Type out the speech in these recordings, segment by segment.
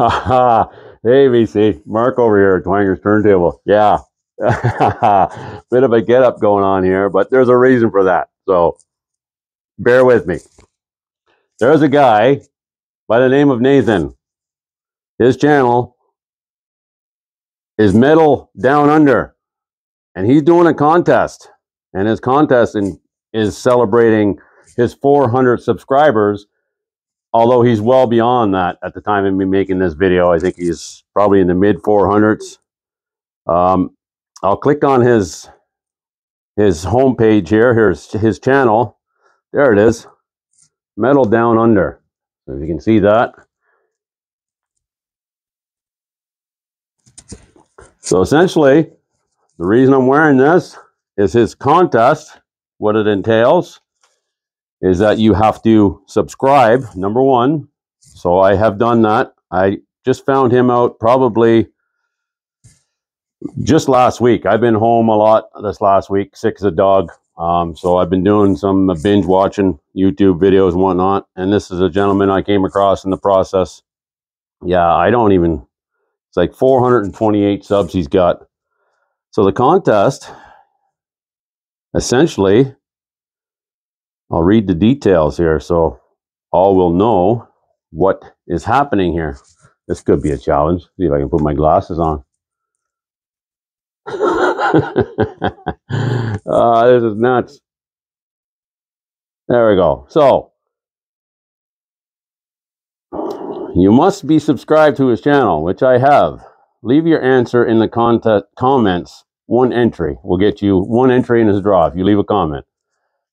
hey, VC. Mark over here at Twanger's Turntable. Yeah. Bit of a get up going on here, but there's a reason for that. So bear with me. There's a guy by the name of Nathan. His channel is Metal Down Under, and he's doing a contest. And his contest in, is celebrating his 400 subscribers although he's well beyond that at the time of me making this video. I think he's probably in the mid 400s. Um, I'll click on his his homepage here. Here's his channel. There it is. Metal Down Under. So you can see that. So essentially, the reason I'm wearing this is his contest, what it entails is that you have to subscribe, number one. So I have done that. I just found him out probably just last week. I've been home a lot this last week, sick as a dog. Um, so I've been doing some binge watching YouTube videos and whatnot. And this is a gentleman I came across in the process. Yeah, I don't even, it's like 428 subs he's got. So the contest essentially I'll read the details here so all will know what is happening here. This could be a challenge. See if I can put my glasses on. uh, this is nuts. There we go. So, you must be subscribed to his channel, which I have. Leave your answer in the comments. One entry will get you one entry in his draw if you leave a comment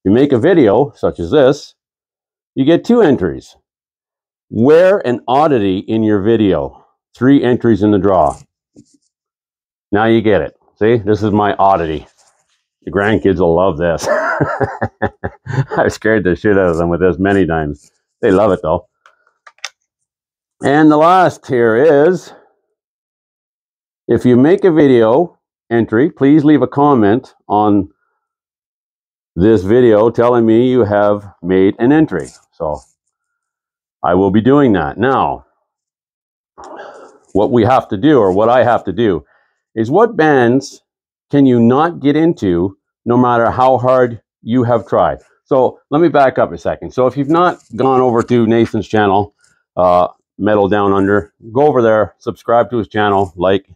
you make a video, such as this, you get two entries. Wear an oddity in your video. Three entries in the draw. Now you get it. See, this is my oddity. The grandkids will love this. I've scared the shit out of them with this many times. They love it though. And the last here is, if you make a video entry, please leave a comment on this video telling me you have made an entry. So I will be doing that. Now, what we have to do, or what I have to do, is what bands can you not get into no matter how hard you have tried? So let me back up a second. So if you've not gone over to Nathan's channel, uh, Metal Down Under, go over there, subscribe to his channel, like,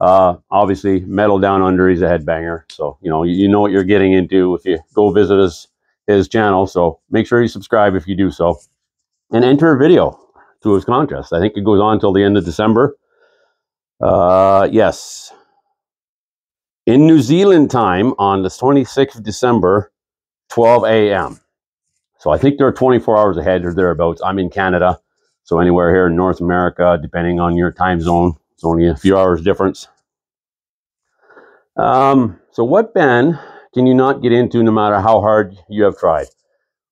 uh, obviously, Metal Down Under, he's a headbanger. So, you know, you, know what you're getting into if you go visit his, his channel. So make sure you subscribe if you do so. And enter a video to his contest. I think it goes on until the end of December. Uh, yes. In New Zealand time on the 26th of December, 12 a.m. So I think they're 24 hours ahead or thereabouts. I'm in Canada. So anywhere here in North America, depending on your time zone, it's only a few hours difference. Um, so what band can you not get into no matter how hard you have tried?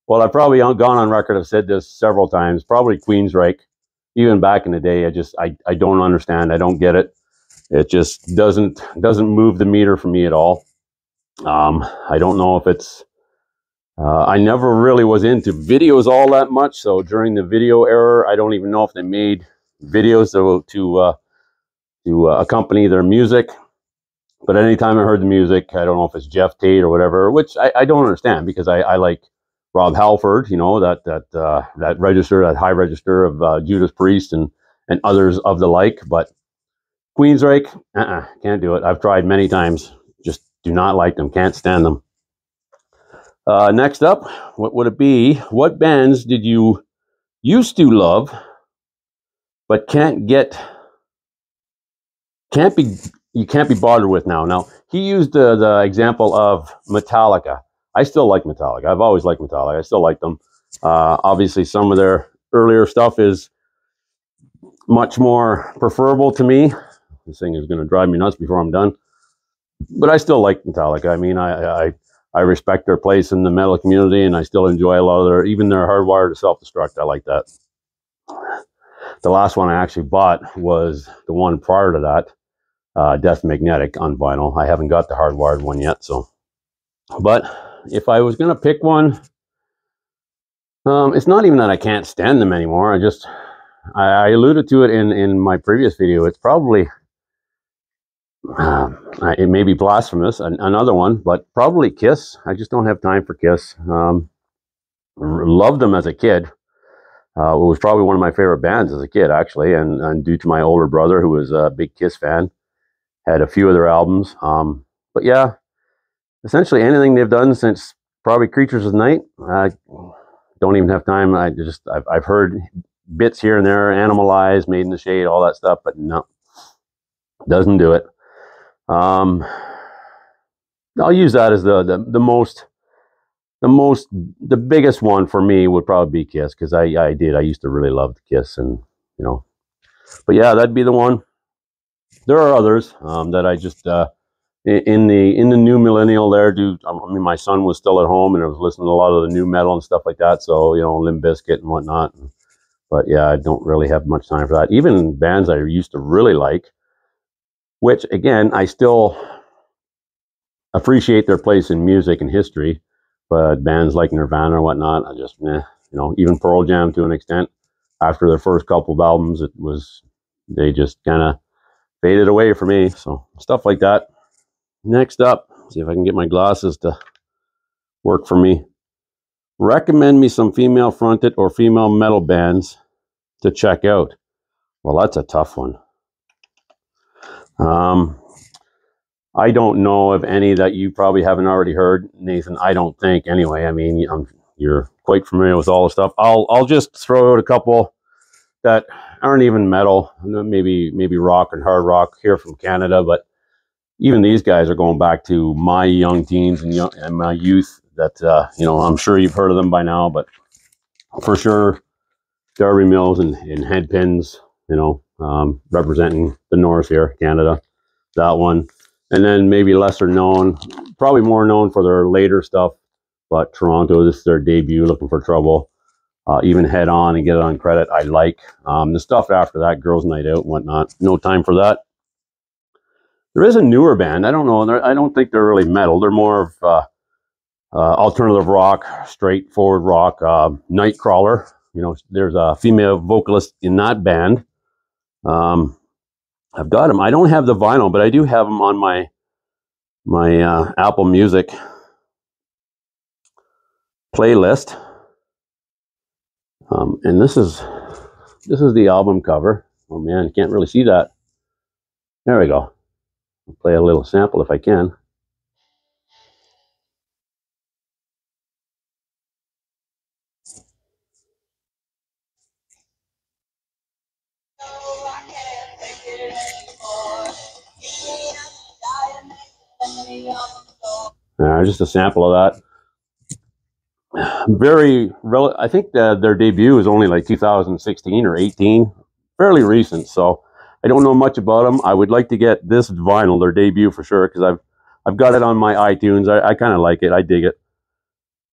Well, I've probably gone on record. I've said this several times. Probably Queensryche. Even back in the day, I just I, I don't understand. I don't get it. It just doesn't doesn't move the meter for me at all. Um, I don't know if it's. Uh, I never really was into videos all that much. So during the video era, I don't even know if they made videos to to uh, to uh, accompany their music. But anytime I heard the music, I don't know if it's Geoff Tate or whatever, which I, I don't understand because I, I, like Rob Halford, you know, that that uh, that register, that high register of uh, Judas Priest and and others of the like. But Queensryche, uh-uh, can't do it. I've tried many times, just do not like them, can't stand them. Uh, next up, what would it be? What bands did you used to love, but can't get can't be you can't be bothered with now. Now he used the the example of Metallica. I still like Metallica. I've always liked Metallica. I still like them. Uh, obviously, some of their earlier stuff is much more preferable to me. This thing is going to drive me nuts before I'm done. But I still like Metallica. I mean, I, I I respect their place in the metal community, and I still enjoy a lot of their even their hardwired to self destruct. I like that. The last one I actually bought was the one prior to that uh, Death Magnetic on vinyl. I haven't got the hardwired one yet, so. But if I was going to pick one, um, it's not even that I can't stand them anymore. I just, I, I alluded to it in in my previous video. It's probably um, it may be blasphemous, an, another one, but probably Kiss. I just don't have time for Kiss. Um, loved them as a kid. Uh, it was probably one of my favorite bands as a kid, actually, and, and due to my older brother, who was a big Kiss fan, had a few of their albums. Um, but yeah, essentially anything they've done since probably Creatures of Night. I don't even have time. I just I've, I've heard bits here and there, Animalize, Made in the Shade, all that stuff, but no, doesn't do it. Um, I'll use that as the, the, the most, the most, the biggest one for me would probably be Kiss because I, I did. I used to really love Kiss and, you know, but yeah, that'd be the one. There are others um, that I just, uh, in the in the new millennial there do I mean my son was still at home and I was listening to a lot of the new metal and stuff like that so you know Limp Bizkit and whatnot but yeah I don't really have much time for that. Even bands I used to really like which again, I still appreciate their place in music and history, but bands like Nirvana or whatnot, I just, eh, you know, even Pearl Jam to an extent, after their first couple of albums, it was, they just kind of faded away for me. So stuff like that. Next up, see if I can get my glasses to work for me. Recommend me some female fronted or female metal bands to check out. Well, that's a tough one. Um, I don't know of any that you probably haven't already heard, Nathan. I don't think, anyway. I mean, I'm, you're quite familiar with all the stuff. I'll I'll just throw out a couple that aren't even metal, maybe maybe rock and hard rock here from Canada, but even these guys are going back to my young teens and, young, and my youth. That uh, you know, I'm sure you've heard of them by now, but for sure, Darby Mills and, and Headpins, you know, um, representing the North here, Canada. That one. And then maybe lesser known, probably more known for their later stuff, but Toronto, this is their debut, Looking for Trouble. Uh, even Head On and Get It On Credit, I like. Um, the stuff after that, Girls Night Out and whatnot, no time for that. There is a newer band. I don't know. I don't think they're really metal. They're more of uh, uh, alternative rock, straightforward rock. Uh, Nightcrawler. You know, there's a female vocalist in that band. Um, I've got them. I don't have the vinyl, but I do have them on my my uh, Apple Music playlist. Um, and this is this is the album cover. Oh man, can't really see that. There we go. I'll play a little sample if I can. Just a sample of that. Very, rel- I think the, their debut is only like 2016 or 18, fairly recent. So I don't know much about them. I would like to get this vinyl, their debut for sure, because I've I've got it on my iTunes. I, I kind of like it. I dig it.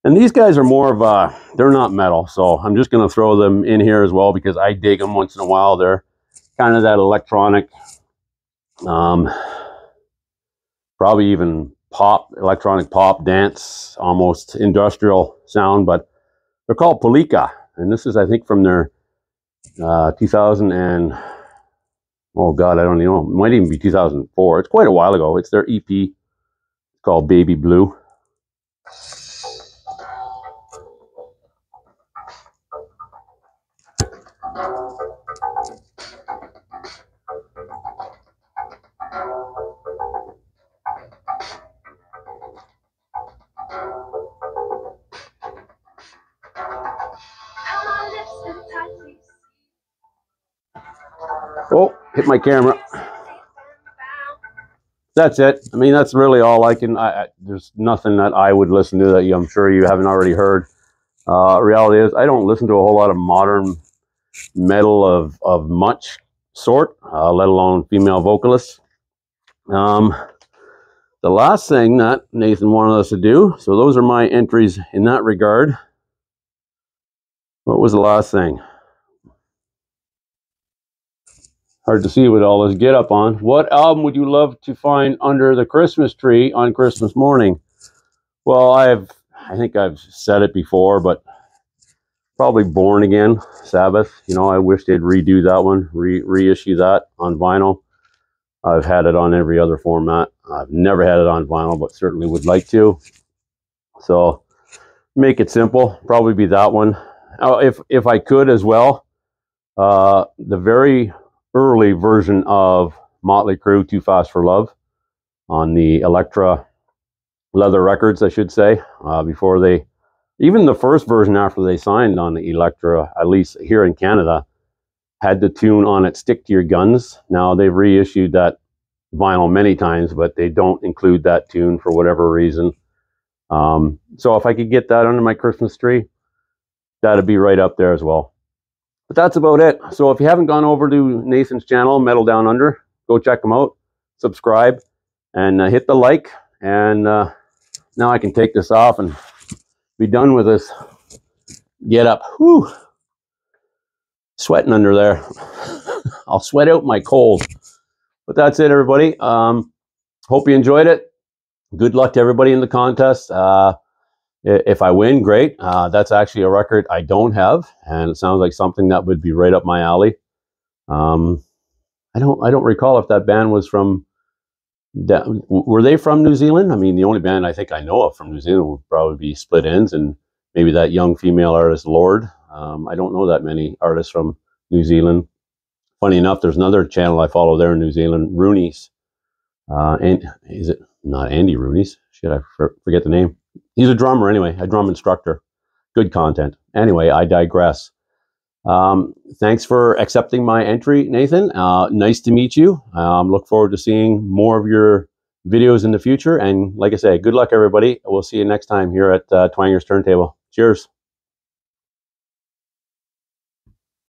And these guys are more of a, they're not metal. So I'm just going to throw them in here as well because I dig them once in a while. They're kind of that electronic, um, probably even pop, electronic pop, dance, almost industrial sound, but they're called Poliça. And this is, I think, from their uh, 2000 and, oh God, I don't even know, it might even be 2004. It's quite a while ago. It's their EP called Baby Blue. Hit my camera. That's it. I mean, that's really all I can. I, I, there's nothing that I would listen to that you, I'm sure you haven't already heard. Uh, reality is, I don't listen to a whole lot of modern metal of of much sort, uh, let alone female vocalists. Um, the last thing that Nathan wanted us to do, so those are my entries in that regard. What was the last thing? Hard to see with all this get up on. What album would you love to find under the Christmas tree on Christmas morning? Well, I've I think I've said it before, but probably Born Again Sabbath. You know, I wish they'd redo that one, re reissue that on vinyl. I've had it on every other format. I've never had it on vinyl, but certainly would like to. So make it simple. Probably be that one. If if I could as well, uh, the very early version of Motley Crue, Too Fast for Love, on the Elektra Leathür Records, I should say, uh, before they, even the first version after they signed on the Elektra, at least here in Canada, had the tune on it, Stick to Your Guns. Now they've reissued that vinyl many times, but they don't include that tune for whatever reason. Um, so if I could get that under my Christmas tree, that'd be right up there as well. But that's about it. So if you haven't gone over to Nathan's channel, Metal Down Under, go check him out, subscribe, and uh, hit the like. And uh, now I can take this off and be done with this. Get up. Whew. Sweating under there. I'll sweat out my cold. But that's it, everybody. Um, hope you enjoyed it. Good luck to everybody in the contest. Uh, if I win, great. Uh, that's actually a record I don't have, and it sounds like something that would be right up my alley. Um, I don't I don't recall if that band was from were they from New Zealand? I mean, the only band I think I know of from New Zealand would probably be Split Enz, and maybe that young female artist Lorde. Um, I don't know that many artists from New Zealand. Funny enough, there's another channel I follow there in New Zealand, Rooney's. Uh, and is it not Andy Rooney's? Should I forget the name? He's a drummer anyway, a drum instructor. Good content. Anyway, I digress. Um, thanks for accepting my entry, Nathan. Uh, nice to meet you. Um, look forward to seeing more of your videos in the future. And like I say, good luck, everybody. We'll see you next time here at uh, Twanger's Turntable. Cheers.